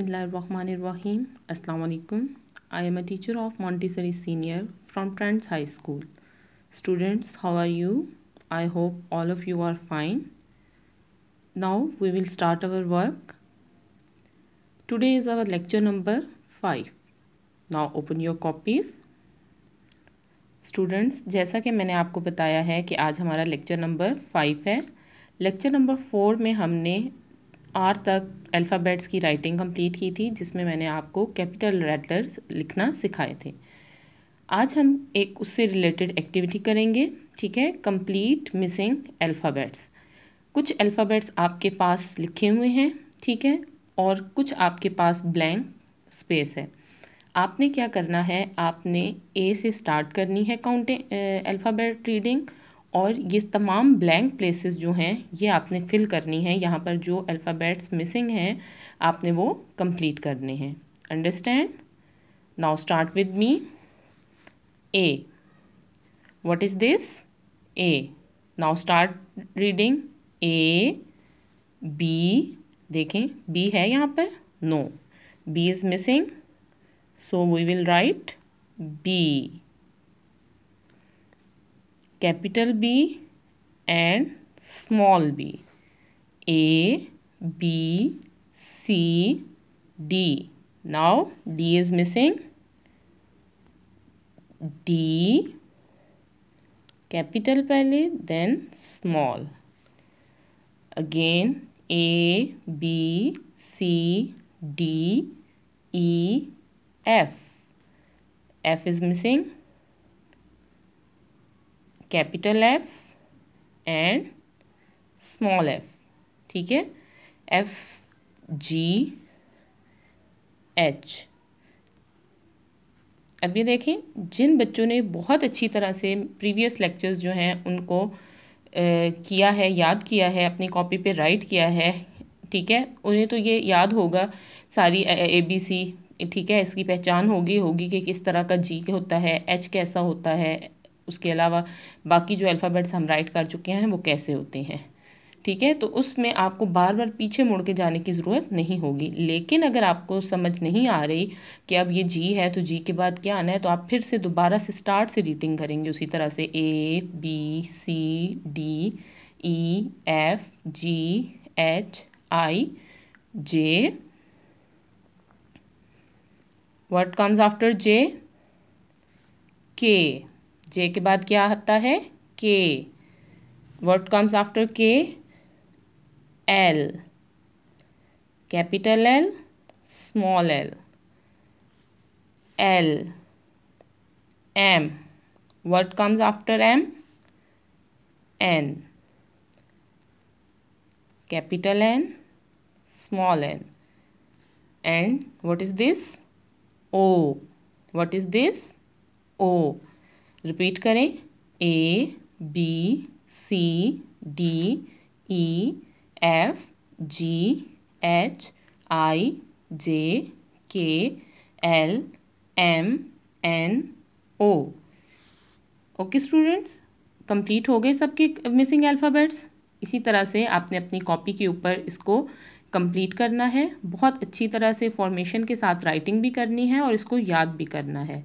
बसमिलीम Allam I am a teacher of Montessori senior from Trends High School students how are you I hope all of you are fine now we will start our work today is our lecture number five now open your copies students जैसा कि मैंने आपको बताया है कि आज हमारा lecture number five है। लेक्चर नंबर फोर में हमने आर तक अल्फ़ाबेट्स की राइटिंग कंप्लीट की थी, जिसमें मैंने आपको कैपिटल लेटर्स लिखना सिखाए थे। आज हम एक उससे रिलेटेड एक्टिविटी करेंगे, ठीक है? कंप्लीट मिसिंग अल्फ़ाबेट्स कुछ अल्फ़ाबेट्स आपके पास लिखे हुए हैं, ठीक है? और कुछ आपके पास ब्लैंक स्पेस है। आपने क्या करना है? आपने ए से स्टार्ट करनी है काउंटिंग अल्फ़ाबेट रीडिंग और ये तमाम ब्लैंक प्लेसेस जो हैं, ये आपने फिल करनी है। यहाँ पर जो अल्फ़ाबेट्स मिसिंग हैं, आपने वो कंप्लीट करने हैं। Understand now start with me A what is this A now start reading A B देखें बी है यहाँ पर? No B is missing So we will write B. Capital B and small b. A, B, C, D. Now D is missing. D, capital पहले then small. Again A, B, C, D, E, F. F is missing. Capital F and small F ठीक है? F G H अब ये देखें जिन बच्चों ने बहुत अच्छी तरह से प्रीवियस लेक्चर्स जो हैं उनको आ, किया है याद किया है अपनी कॉपी पे राइट किया है ठीक है? उन्हें तो ये याद होगा सारी ए बी सी ठीक है? इसकी पहचान होगी होगी कि किस तरह का जी होता है एच कैसा होता है उसके अलावा बाकी जो अल्फ़ाबेट्स हम राइट कर चुके हैं, वो कैसे होते हैं? ठीक है? तो उसमें आपको बार बार पीछे मुड़ के जाने की ज़रूरत नहीं होगी। लेकिन अगर आपको समझ नहीं आ रही कि अब ये जी है तो जी के बाद क्या आना है तो आप फिर से दोबारा से स्टार्ट से रीडिंग करेंगे उसी तरह से। A B C D E F G H I J what comes after J K J के बाद क्या आता है? K what comes after K L capital L small L L M what comes after M N capital N small N and what is this O what is this O repeat करें. A B C D E F G H I J K L M N O okay students complete हो गए सबके missing alphabets इसी तरह से आपने अपनी copy के ऊपर इसको कंप्लीट करना है। बहुत अच्छी तरह से फॉर्मेशन के साथ राइटिंग भी करनी है और इसको याद भी करना है।